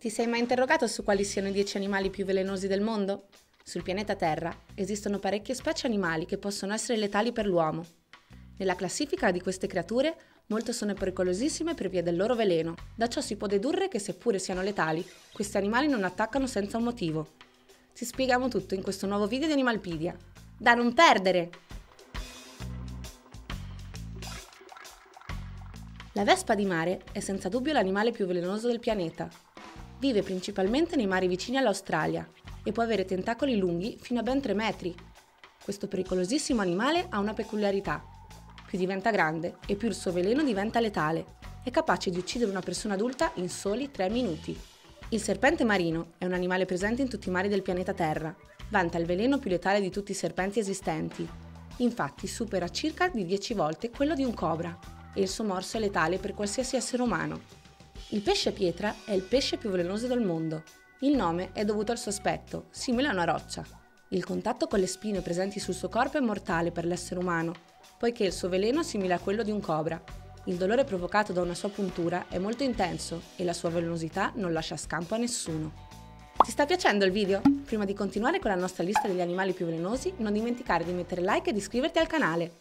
Ti sei mai interrogato su quali siano i 10 animali più velenosi del mondo? Sul pianeta Terra esistono parecchie specie animali che possono essere letali per l'uomo. Nella classifica di queste creature, molte sono pericolosissime per via del loro veleno. Da ciò si può dedurre che seppure siano letali, questi animali non attaccano senza un motivo. Ti spieghiamo tutto in questo nuovo video di Animalpedia. Da non perdere! La vespa di mare è senza dubbio l'animale più velenoso del pianeta Vive principalmente nei mari vicini all'Australia e può avere tentacoli lunghi fino a ben 3 metri. Questo pericolosissimo animale ha una peculiarità. Più diventa grande e più il suo veleno diventa letale. È capace di uccidere una persona adulta in soli 3 minuti. Il serpente marino è un animale presente in tutti i mari del pianeta Terra. Vanta il veleno più letale di tutti i serpenti esistenti. Infatti supera circa di 10 volte quello di un cobra e il suo morso è letale per qualsiasi essere umano. Il pesce pietra è il pesce più velenoso del mondo. Il nome è dovuto al suo aspetto, simile a una roccia. Il contatto con le spine presenti sul suo corpo è mortale per l'essere umano, poiché il suo veleno è simile a quello di un cobra. Il dolore provocato da una sua puntura è molto intenso e la sua velenosità non lascia scampo a nessuno. Ti sta piacendo il video? Prima di continuare con la nostra lista degli animali più velenosi, non dimenticare di mettere like ed iscriverti al canale.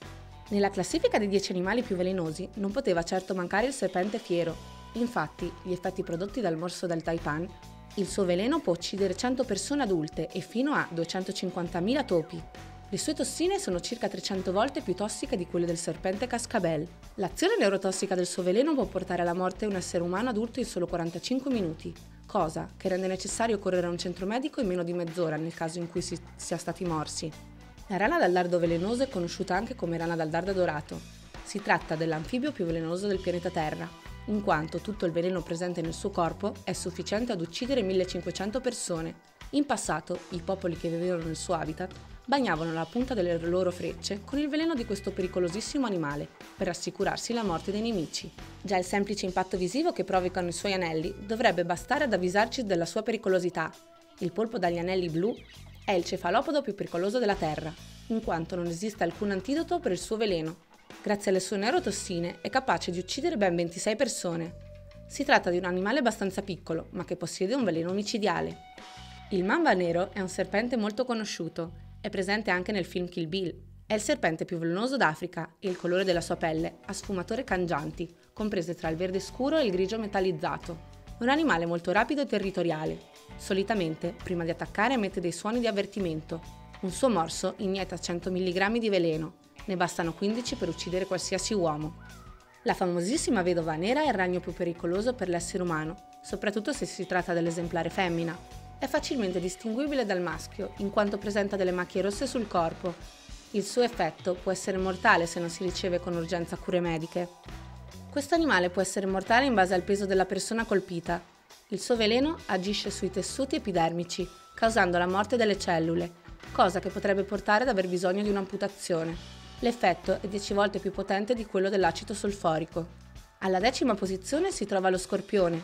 Nella classifica dei 10 animali più velenosi non poteva certo mancare il serpente fiero, Infatti, gli effetti prodotti dal morso del taipan, il suo veleno può uccidere 100 persone adulte e fino a 250.000 topi. Le sue tossine sono circa 300 volte più tossiche di quelle del serpente cascabel. L'azione neurotossica del suo veleno può portare alla morte un essere umano adulto in solo 45 minuti, cosa che rende necessario correre a un centro medico in meno di mezz'ora nel caso in cui si sia stati morsi. La rana dal dardo velenoso è conosciuta anche come rana dal dardo dorato. Si tratta dell'anfibio più velenoso del pianeta Terra in quanto tutto il veleno presente nel suo corpo è sufficiente ad uccidere 1500 persone. In passato, i popoli che vivevano nel suo habitat bagnavano la punta delle loro frecce con il veleno di questo pericolosissimo animale per assicurarsi la morte dei nemici. Già il semplice impatto visivo che provocano i suoi anelli dovrebbe bastare ad avvisarci della sua pericolosità. Il polpo dagli anelli blu è il cefalopodo più pericoloso della Terra, in quanto non esiste alcun antidoto per il suo veleno grazie alle sue neurotossine, è capace di uccidere ben 26 persone. Si tratta di un animale abbastanza piccolo, ma che possiede un veleno micidiale. Il mamba nero è un serpente molto conosciuto, è presente anche nel film Kill Bill. È il serpente più velenoso d'Africa e il colore della sua pelle ha sfumature cangianti, comprese tra il verde scuro e il grigio metallizzato. È un animale molto rapido e territoriale. Solitamente, prima di attaccare, emette dei suoni di avvertimento. Un suo morso inietta 100 mg di veleno, ne bastano 15 per uccidere qualsiasi uomo. La famosissima vedova nera è il ragno più pericoloso per l'essere umano, soprattutto se si tratta dell'esemplare femmina. È facilmente distinguibile dal maschio, in quanto presenta delle macchie rosse sul corpo. Il suo effetto può essere mortale se non si riceve con urgenza cure mediche. Questo animale può essere mortale in base al peso della persona colpita. Il suo veleno agisce sui tessuti epidermici, causando la morte delle cellule, cosa che potrebbe portare ad aver bisogno di un'amputazione. L'effetto è 10 volte più potente di quello dell'acido solforico. Alla decima posizione si trova lo scorpione.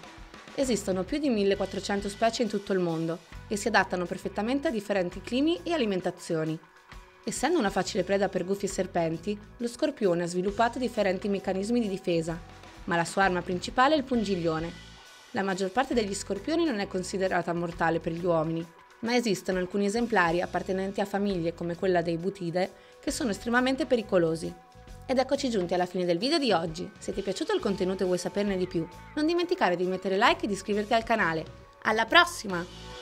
Esistono più di 1400 specie in tutto il mondo e si adattano perfettamente a differenti climi e alimentazioni. Essendo una facile preda per gufi e serpenti, lo scorpione ha sviluppato differenti meccanismi di difesa, ma la sua arma principale è il pungiglione. La maggior parte degli scorpioni non è considerata mortale per gli uomini, ma esistono alcuni esemplari appartenenti a famiglie come quella dei butide che sono estremamente pericolosi. Ed eccoci giunti alla fine del video di oggi. Se ti è piaciuto il contenuto e vuoi saperne di più, non dimenticare di mettere like e di iscriverti al canale. Alla prossima!